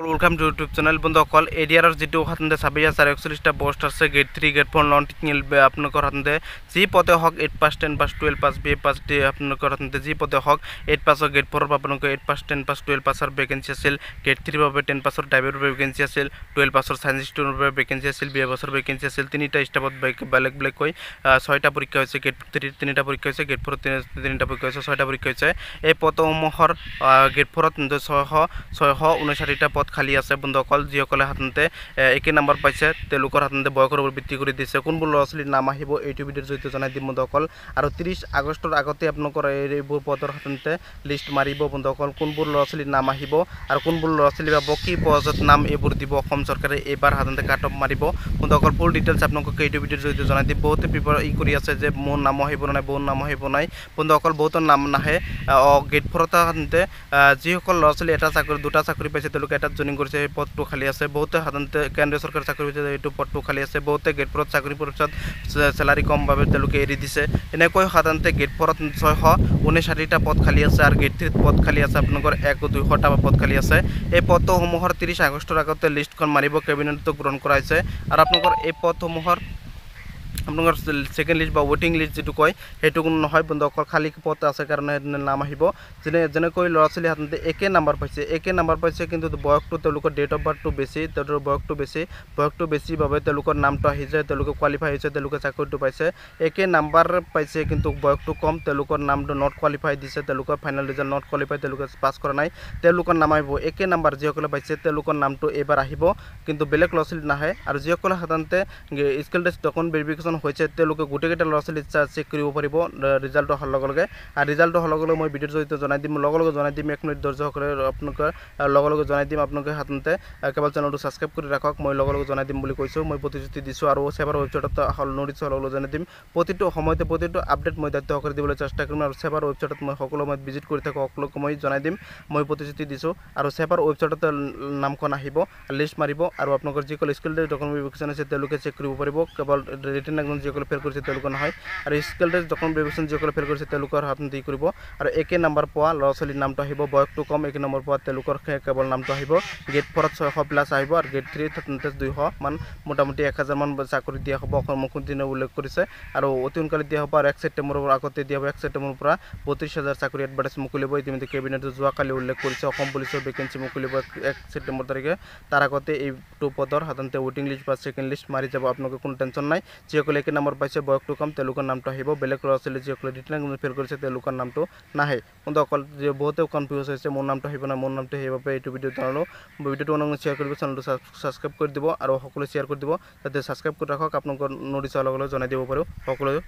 Welcome to YouTube channel বন্ধুসকল এডিআৰৰ যিটো সাধাৰণতে ছাব্বিছ হাজাৰ একচল্লিছটা পোষ্ট আছে grade three grade four non technical আপোনালোকৰ সাধাৰণতে যি পদে হওক eight pass ten pass twelve pass B A pass D আপোনালোকৰ সাধাৰণতে যি পদে হওক এইট পাছৰ গ্ৰেড ফ'ৰৰ পৰা আপোনালোকৰ eight pass ten pass twelve পাছৰ ভেকেঞ্চি আছিল। গ্ৰেড থ্ৰীৰ বাবে টেন পাছৰ ড্ৰাইভৰ বাবে ভেকেঞ্চি আছিল। টুৱেল্ভ পাছৰ ছায়েন্স ষ্টুডেণ্টৰ বাবে ভেকেঞ্চি আছিল। বি এ পাছৰ ভেকেঞ্চি আছিল। তিনিটা ষ্টাফত বেলেগ বেলেগকৈ ছয়টা পৰীক্ষা হৈছে। গ্ৰেড থ্ৰীৰ তিনিটা পৰীক্ষা হৈছে। গ্ৰেড ফ'ৰত তিনিটা পৰীক্ষা হৈছে। ছয়টা পৰীক্ষা হৈছে। এই পদসমূহৰ গ্ৰেড ফ'ৰত ছয়শ ছয়শ ঊনচাৰিটা পদ খালী আছে বন্ধু অকল যিসকলে সাধাৰণতে একে নম্বৰ পাইছে তেওঁলোকৰ সাধাৰণতে বয়সৰ ওপৰত ভিত্তি কৰি দিছে। কোনবোৰ ল'ৰা ছোৱালীৰ নাম আহিব এইটো ভিডিঅ'ৰ জৰিয়তে জনাই দিম বন্ধুসকল। আৰু ত্ৰিছ আগষ্টৰ আগতে আপোনালোকৰ এইবোৰ পদৰ সাধাৰণতে লিষ্ট মাৰিব বন্ধুসকল কোনবোৰ ল'ৰা ছোৱালীৰ নাম আহিব আৰু কোনবোৰ ল'ৰা ছোৱালী পাব কি পদত নাম এইবোৰ দিব অসম চৰকাৰে এইবাৰ সাধাৰণতে কাট অফ মাৰিব। বন্ধুসকল ফুল ডিটেইলছ আপোনালোকক এইটো ভিডিঅ'ৰ জৰিয়তে জনাই দিম। বহুতে প্ৰিপাৰ ই কৰি আছে যে মোৰ নাম আহিব নাই বহুত নাম আহিব নাই। বন্ধুসকল বহুতৰ নাম নাহে। গেট ফ'ৰত সাধাৰণতে যিসকল ল'ৰা ছোৱালী এটা চাকৰি দুটা চাকৰি পাইছে তেওঁলোকে এটাত জইনিং কৰিছে, এই পদটো খালী আছে। বহুতে সাধাৰণতে কেন্দ্ৰীয় চৰকাৰী চাকৰি পাইছে এইটো পদটো খালী আছে। বহুতে গেট ফ'ৰত চাকৰি পোৱাৰ পিছত চেলাৰী কম বাবে তেওঁলোকে এৰি দিছে। এনেকৈ সাধাৰণতে গেট ফ'ৰত ছয়শো ঊনষাঠিটা পদ খালী আছে আৰু গেট থ্ৰীত পদ খালী আছে। আপোনালোকৰ এক দুইশটা পদ খালী আছে। এই পদসমূহৰ ত্ৰিছ আগষ্টৰ আগতে লিষ্টখন মাৰিব কেবিনেটটো গ্ৰহণ কৰা হৈছে আৰু আপোনালোকৰ এই পদসমূহৰ আপোনালোকৰ ছেকেণ্ড লিষ্ট বা ৱেটিং লিষ্ট যিটো কয় সেইটো কোনো নহয় বন্ধুসকল খালী পদ আছে কাৰণে নাম আহিব। যেনে যেনেকৈ ল'ৰা ছোৱালী সাধাৰণতে একে নাম্বাৰ পাইছে একে নাম্বাৰ পাইছে কিন্তু বয়সটো তেওঁলোকৰ ডেট অফ বাৰ্থটো বেছি তেওঁলোকৰ বয়সটো বেছি বয়সটো বেছি বাবে তেওঁলোকৰ নামটো আহিছে তেওঁলোকে কোৱালিফাই হৈছে তেওঁলোকে চাকৰিটো পাইছে। একে নাম্বাৰ পাইছে কিন্তু বয়সটো কম তেওঁলোকৰ নামটো নট কোৱালিফাই দিছে তেওঁলোকৰ ফাইনেল ৰিজাল্ট নট কোৱালিফাই তেওঁলোকে পাছ কৰা নাই। তেওঁলোকৰ নাম আহিব একে নাম্বাৰ যিসকলে পাইছে তেওঁলোকৰ নামটো এইবাৰ আহিব কিন্তু বেলেগ ল'ৰা ছোৱালী নাহে। আৰু যিসকলে সাধাৰণতে স্কিল টেষ্ট ডকুমেণ্ট ভেৰিফিকেশ্যন হৈছে তেওঁলোকে গোটেইকেইটা ল'ৰা ছোৱালী চেক কৰিব পাৰিব ৰিজাল্ট অহাৰ লগে লগে। আৰু ৰিজাল্ট অহাৰ লগে লগে মই ভিডিঅ'ৰ জৰিয়তে জনাই দিম লগে লগে জনাই দিম এক মিনিট দৰ্শকসকলে আপোনালোকে লগে লগে জনাই দিম আপোনালোকে সাধাৰণতে কেৱল চেনেলটো ছাবস্ক্ৰাইব কৰি ৰাখক মই লগে লগে জনাই দিম বুলি কৈছোঁ মই প্ৰতিশ্ৰুতি দিছোঁ আৰু চেবাৰ ৱেবছাইটত নোটিছ লগে জনাই দিম। প্ৰতিটো সময়তে প্ৰতিটো আপডেট মই দায়িত্ব সহকাৰে দিবলৈ চেষ্টা কৰিম আৰু চেবাৰ ৱেবছাইটত মই সকলো সময়ত ভিজিট কৰি থাকোঁ সকলোকে মই জনাই দিম মই প্ৰতিশ্ৰুতি দিছোঁ। আৰু চেবাৰ ৱেবছাইটত নামখন আহিব লিষ্ট মাৰিব আৰু আপোনালোকৰ যিসকল স্কিল ডকুমেণ্ট আছে তেওঁলোকে চেক কৰিব পাৰিব কেৱল ৰিটাৰ্ণ এক্সাম যিসকলে ফেল কৰিছে তেওঁলোকৰ নহয়। আৰু স্কিল টেষ্ট ডকুমেণ্ট ভেৰিফিকেশ্যন যিসকলে ফেল কৰিছে, তেওঁলোকৰ হাত দি কৰিব। আৰু একে নম্বৰ পোৱা ল'ৰা ছোৱালীৰ নামটো আহিব, বয়সটো কম, একে নম্বৰ পোৱা তেওঁলোকৰ কেৱল নামটো আহিব। গেট ফ'ৰত ছয়শো প্লাছ আহিব গেট থ্ৰীত দুইশ মান, মোটামুটি এক হাজাৰমান চাকৰি দিয়া হ'ব অসম মুখ্যমন্ত্ৰীয়ে উল্লেখ কৰিছে। আৰু অতি সোনকালে দিয়া হ'ব আৰু এক ছেপ্টেম্বৰৰ আগতে দিয়া হ'ব, এক ছেপ্টেম্বৰৰ পৰা বত্ৰিছ হাজাৰ চাকৰি এডভাৰ্টাইজ মুকলিব। ইতিমধ্যে কেবিনেটে যোৱাকালি উল্লেখ কৰিছে, অসম পুলিচৰ ভেকেঞ্চি মুকলিব এক ছেপ্টেম্বৰ তাৰিখে। তাৰ আগতে এইটো পদৰ সাধাৰণতে ৱেটিং লিষ্ট বা ছেকেণ্ড লিষ্ট মাৰি যাব। আপোনালোকে কোনো টেনশ্যন নাই। যিসকলে একে নম্বৰ পাইছে বয়সটো কম তেওঁলোকৰ নামটো আহিব। বেলেগ ল'ৰা ছোৱালী যিসকলে ৰিটাৰ্ণ ফেল কৰিছে তেওঁলোকৰ নামটো নাহে। কিন্তু অকল যে বহুতে কনফিউজ হৈছে মোৰ নামটো আহিব নাই মোৰ নামটো সেইবাবে এইটো ভিডিঅ' জানো ভিডিঅ'টো আপোনালোকে শ্বেয়াৰ কৰিব চেনেলটো ছাবস্ক্ৰাইব কৰি দিব আৰু সকলোৱে শ্বেয়াৰ কৰি দিব। যাতে ছাবস্ক্ৰাইব কৰি ৰাখক আপোনালোকৰ নটিছ হোৱাৰ লগে লগে জনাই দিব পাৰোঁ। সকলোৱে